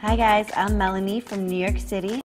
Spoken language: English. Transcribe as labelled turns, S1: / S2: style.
S1: Hi guys, I'm Melanie from New York City.